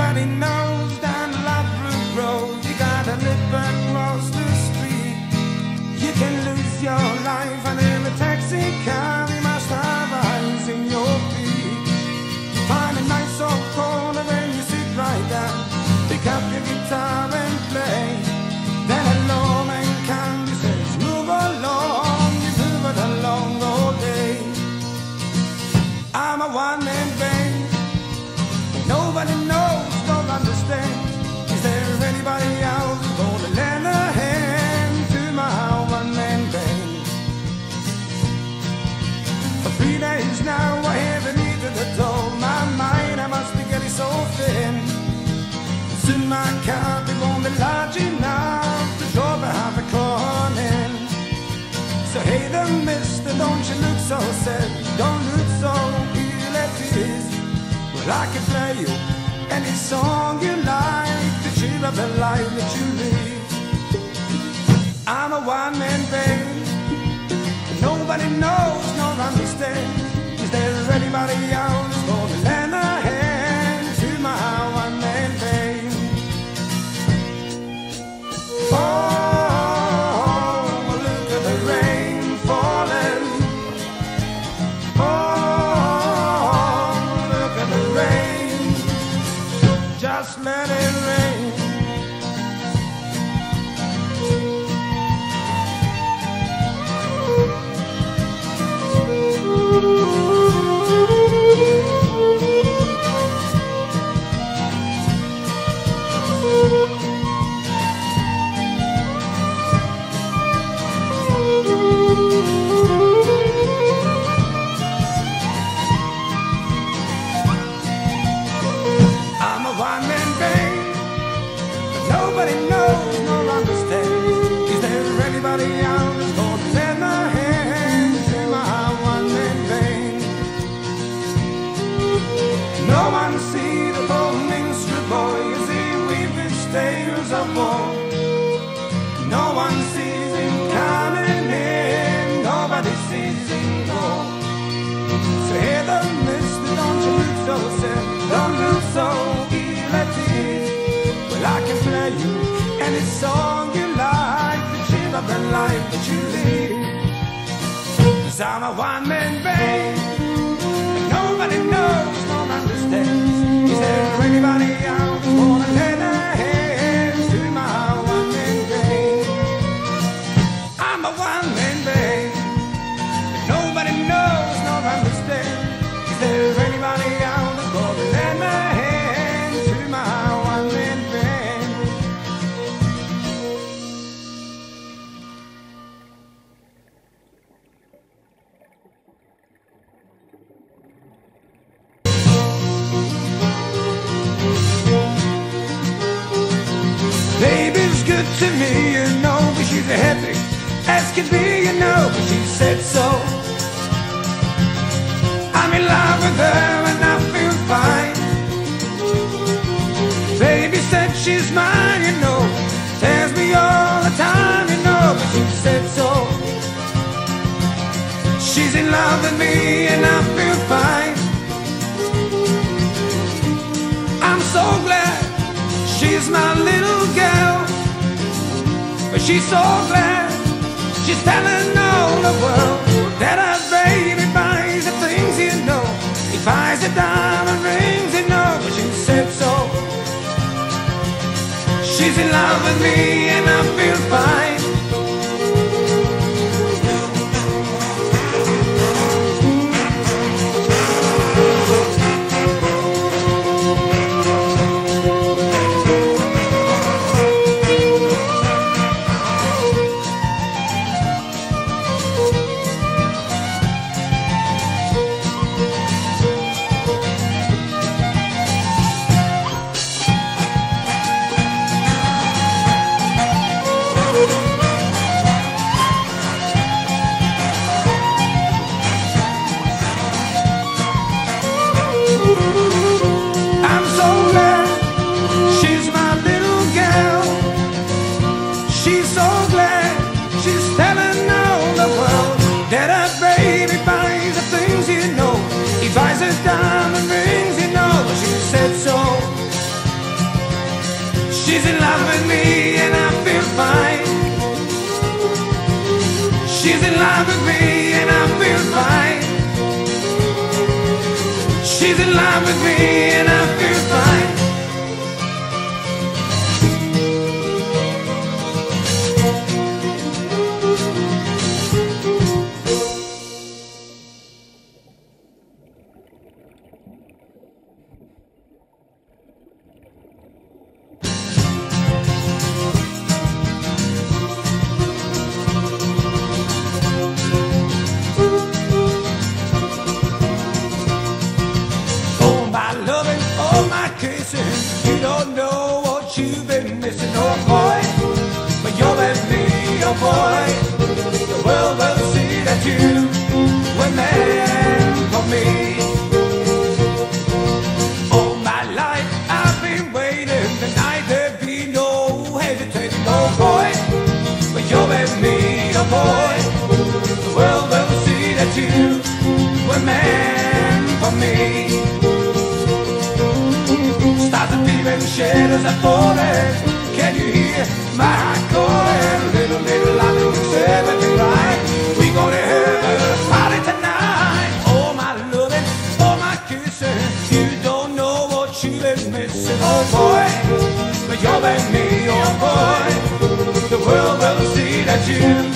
Everybody knows down Ladbroke Road, you gotta live across the street. You can lose your life mister, don't you look so sad? Don't look so ill at ease Well, I can play you any song you like To cheer up the life that you lead I'm a one-man band. Nobody knows nor understands. Is there anybody else song you like to cheer up the life that you lead. Cause I'm a one-man band, to me, you know, but she's a happy as can be, you know, but she said so. I'm in love with her and I feel fine. Baby said she's mine, you know, tells me all the time, you know, but she said so. She's in love with me and I feel fine. I'm so glad she's my little girl. But she's so glad she's telling all the world that her baby buys the things you know. He buys the diamond rings, you know, but she said so. She's in love with me and I feel fine. Love with me and I feel fine. She's in love with me and I feel fine. Are shadows are falling. Can you hear my calling? Little, little love makes everything right. We gonna have a party tonight. Oh my loving, oh my kissing. You don't know what you've been missing, oh boy. But you're me, oh boy. The world will see that you